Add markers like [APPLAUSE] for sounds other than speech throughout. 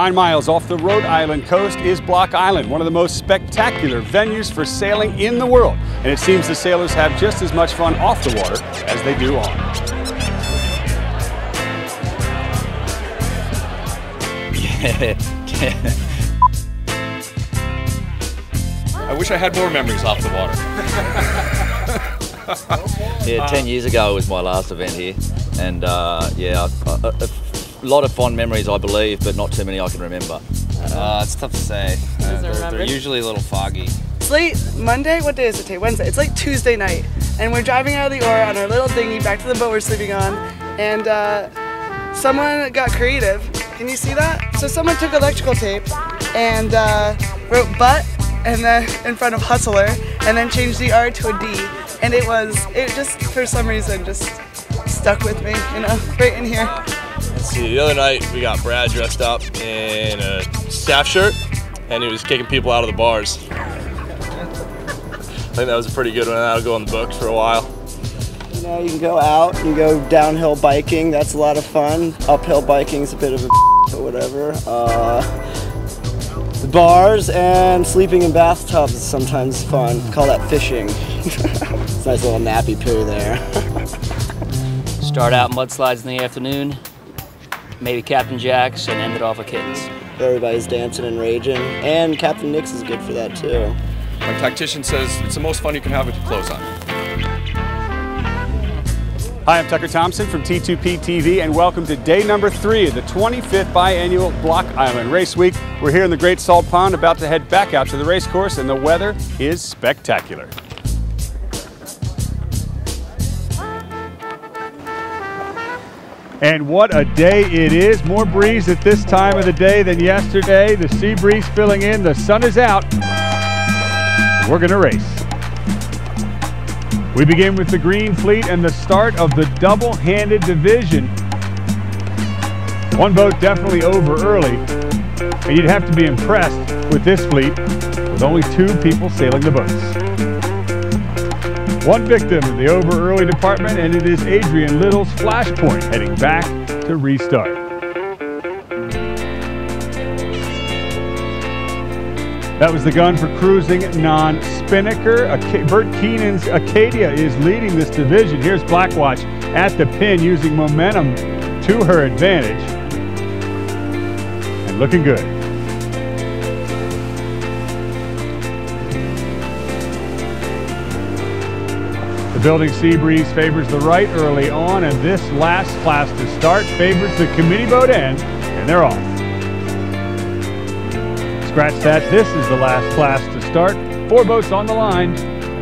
Nine miles off the Rhode Island coast is Block Island, one of the most spectacular venues for sailing in the world. And it seems the sailors have just as much fun off the water as they do on. [LAUGHS] I wish I had more memories off the water. [LAUGHS] yeah, 10 years ago was my last event here. And uh, yeah, a, a, a, lot of fond memories, I believe, but not too many I can remember. Uh, it's tough to say. Uh, they're, they're usually a little foggy. It's late Monday. What day is it today? Wednesday. It's like Tuesday night. And we're driving out of the Oar on our little dinghy back to the boat we're sleeping on. And uh, someone got creative. Can you see that? So someone took electrical tape and uh, wrote butt and then in front of hustler and then changed the R to a D. And it was, it just for some reason just stuck with me, you know, right in here. Let's see, the other night we got Brad dressed up in a staff shirt and he was kicking people out of the bars. I think that was a pretty good one. That'll go in the books for a while. You know, you can go out, you go downhill biking, that's a lot of fun. Uphill biking is a bit of a [LAUGHS] but whatever. Uh, the bars and sleeping in bathtubs is sometimes fun. Call that fishing. [LAUGHS] it's a nice little nappy poo there. [LAUGHS] Start out mudslides in the afternoon, maybe Captain Jack's, and end it off with kittens. Everybody's dancing and raging, and Captain Nick's is good for that too. My tactician says it's the most fun you can have with your clothes on. Hi, I'm Tucker Thompson from T2P TV, and welcome to day number three of the 25th biannual Block Island Race Week. We're here in the Great Salt Pond, about to head back out to the race course, and the weather is spectacular. And what a day it is. More breeze at this time of the day than yesterday. The sea breeze filling in. The sun is out. We're going to race. We begin with the Green Fleet and the start of the double-handed division. One boat definitely over early. And you'd have to be impressed with this fleet with only two people sailing the boats. One victim in the over early department, and it is Adrian Little's flashpoint heading back to restart. That was the gun for cruising non-spinnaker. Bert Keenan's Acadia is leading this division. Here's Blackwatch at the pin using momentum to her advantage. And looking good. The building sea breeze favors the right early on, and this last class to start favors the committee boat end, and they're off. Scratch that, this is the last class to start. Four boats on the line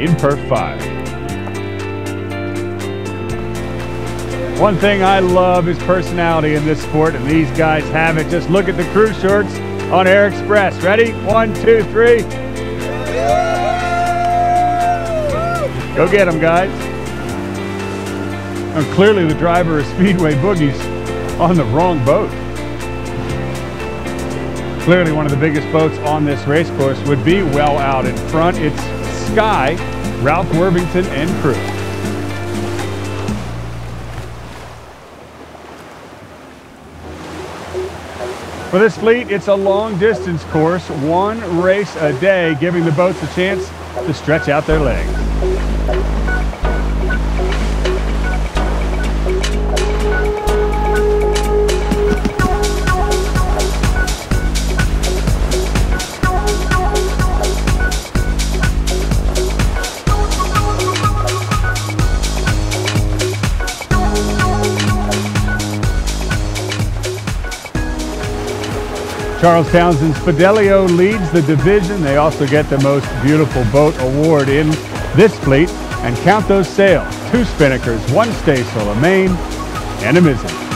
in PHRF 5. One thing I love is personality in this sport, and these guys have it. Just look at the crew shorts on Air Express. Ready? One, two, three. Go get them, guys. And clearly the driver of Speedway Boogie's on the wrong boat. Clearly one of the biggest boats on this race course would be well out in front. It's Sky, Ralph Worthington, and crew. For this fleet, it's a long distance course, one race a day, giving the boats a chance to stretch out their legs. Charles Townsend's Fidelio leads the division. They also get the most beautiful boat award in this fleet. And count those sails. Two spinnakers, one staysail, a main, and a mizzen.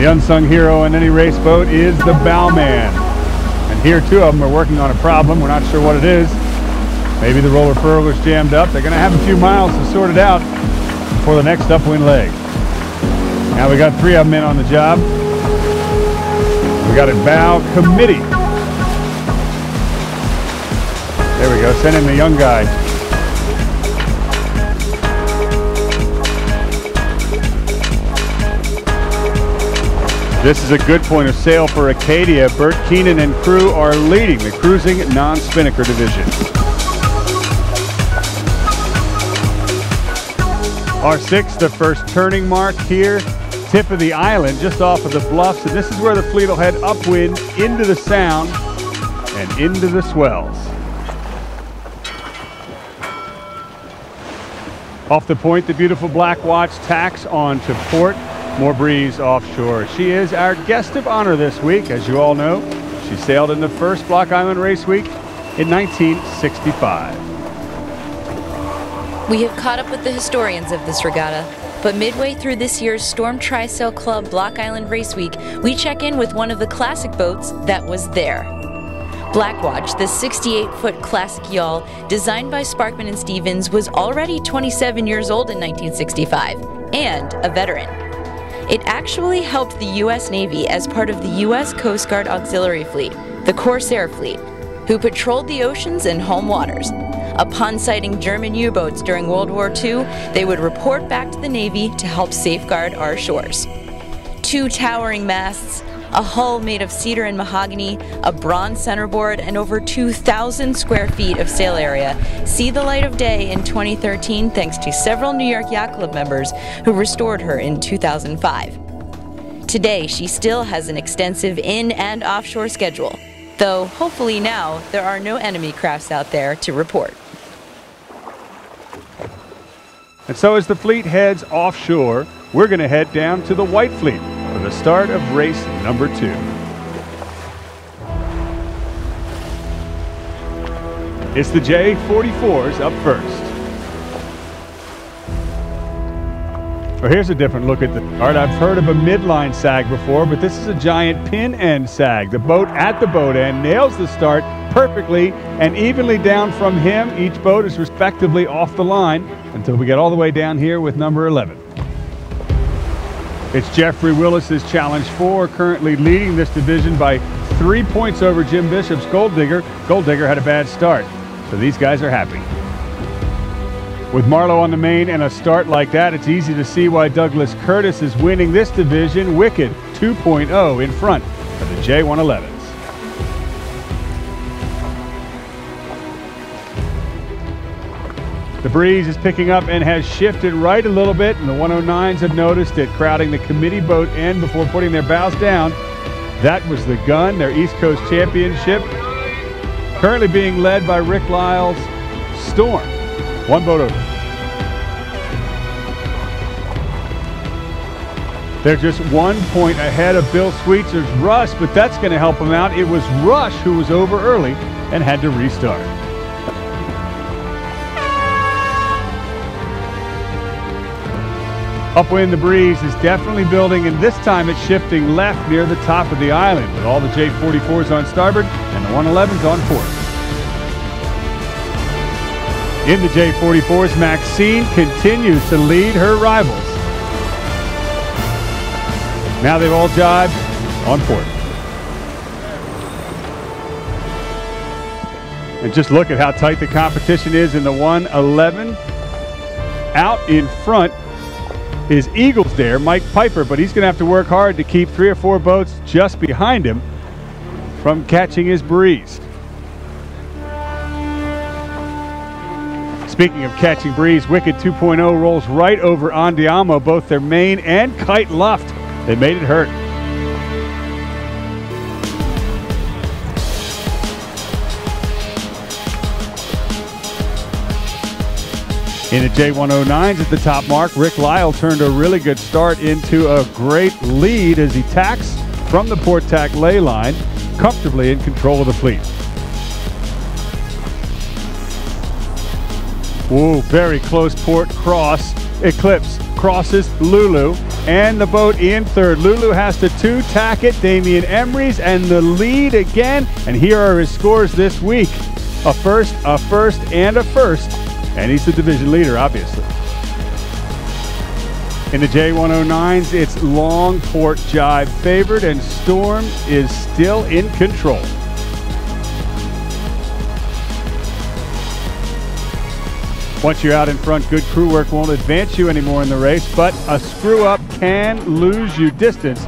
The unsung hero in any race boat is the bowman. And here two of them are working on a problem. We're not sure what it is. Maybe the roller furl was jammed up. They're going to have a few miles to sort it out before the next upwind leg. Now we got three of them in on the job. We got a bow committee. There we go, send in the young guy. This is a good point of sail for Acadia. Bert Keenan and crew are leading the cruising non-spinnaker division. R6, the first turning mark here, tip of the island, just off of the bluffs, and this is where the fleet will head upwind into the sound and into the swells. Off the point, the beautiful Black Watch tacks on to port. More breeze offshore. She is our guest of honor this week, as you all know. She sailed in the first Block Island Race Week in 1965. We have caught up with the historians of this regatta, but midway through this year's Storm Trysail Club Block Island Race Week, we check in with one of the classic boats that was there. Blackwatch, the 68 foot classic yawl designed by Sparkman and Stevens, was already 27 years old in 1965 and a veteran. It actually helped the U.S. Navy as part of the U.S. Coast Guard Auxiliary Fleet, the Corsair Fleet, who patrolled the oceans and home waters. Upon sighting German U boats during World War II, they would report back to the Navy to help safeguard our shores. Two towering masts, a hull made of cedar and mahogany, a bronze centerboard, and over 2,000 square feet of sail area see the light of day in 2013 thanks to several New York Yacht Club members who restored her in 2005. Today, she still has an extensive in and offshore schedule, though hopefully now there are no enemy crafts out there to report. And so as the fleet heads offshore, we're going to head down to the White Fleet for the start of race number two. It's the J44s up first. Well, here's a different look at the chart. I've heard of a midline sag before, but this is a giant pin end sag. The boat at the boat end nails the start perfectly and evenly down from him. Each boat is respectively off the line until we get all the way down here with number 11. It's Jeffrey Willis's Challenge 4, currently leading this division by three points over Jim Bishop's Gold Digger. Gold Digger had a bad start, so these guys are happy. With Marlowe on the main and a start like that, it's easy to see why Douglas Curtiss is winning this division. Wicked 2.0 in front of the J111s. The breeze is picking up and has shifted right a little bit, and the 109s have noticed it, crowding the committee boat in before putting their bows down. That was the gun, their East Coast Championship, currently being led by Rick Lyall's Storm. One boat over. They're just one point ahead of Bill Sweetser's Rush, but that's going to help them out. It was Rush who was over early and had to restart. Upwind, the breeze is definitely building, and this time it's shifting left near the top of the island with all the J44s on starboard and the 111s on port. In the J44s, Maxine continues to lead her rivals. Now they've all jibed on port. And just look at how tight the competition is in the 111. Out in front is Eagles there, Mike Piper, but he's going to have to work hard to keep three or four boats just behind him from catching his breeze. Speaking of catching breeze, Wicked 2.0 rolls right over Andiamo, both their main and kite luffed. They made it hurt. In the J109s at the top mark, Rick Lyall turned a really good start into a great lead as he tacks from the port tack lay line, comfortably in control of the fleet. Whoa, very close port cross. Eclipse crosses Lulu and the boat in third. Lulu has to two tack it. Damian Emery's and the lead again. And here are his scores this week. A first, a first, and a first and he's the division leader, obviously. In the J109s, it's long port jibe favored, and Storm is still in control. Once you're out in front, good crew work won't advance you anymore in the race, but a screw up can lose you distance.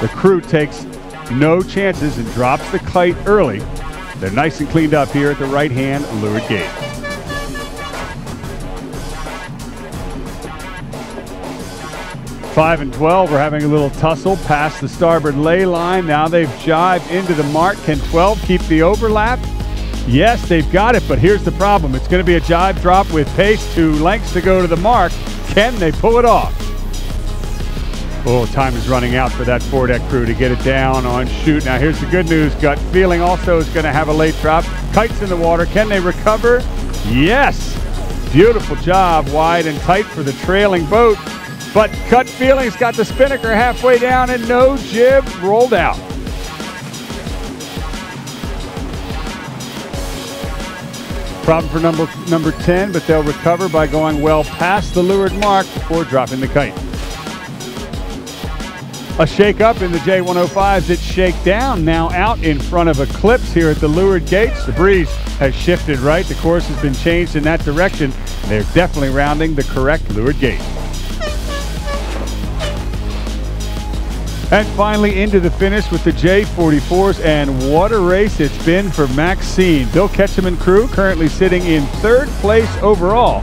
The crew takes no chances and drops the kite early. They're nice and cleaned up here at the right hand leeward gate. Five and 12, we're having a little tussle past the starboard lay line. Now they've jibed into the mark. Can 12 keep the overlap? Yes, they've got it, but here's the problem. It's going to be a jibe drop with pace, two lengths to go to the mark. Can they pull it off? Oh, time is running out for that foredeck crew to get it down on shoot. Now here's the good news. Gut feeling also is going to have a late drop. Kites in the water. Can they recover? Yes. Beautiful job, wide and tight for the trailing boat. But Cut Feelings got the spinnaker halfway down and no jib rolled out. Problem for number number 10, but they'll recover by going well past the leeward mark before dropping the kite. A shake up in the J105s. It's shake down now out in front of Eclipse here at the leeward gates. The breeze has shifted right. The course has been changed in that direction. They're definitely rounding the correct leeward gate. And finally into the finish with the J44s, and what a race it's been for Maxine. Bill Ketchum and crew currently sitting in third place overall.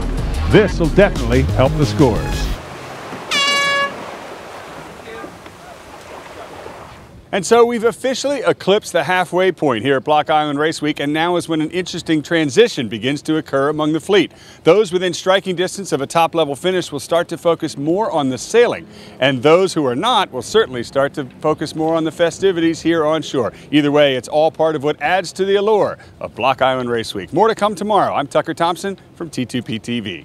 This will definitely help the scores. And so we've officially eclipsed the halfway point here at Block Island Race Week, and now is when an interesting transition begins to occur among the fleet. Those within striking distance of a top level finish will start to focus more on the sailing, and those who are not will certainly start to focus more on the festivities here on shore. Either way, it's all part of what adds to the allure of Block Island Race Week. More to come tomorrow. I'm Tucker Thompson from T2P TV.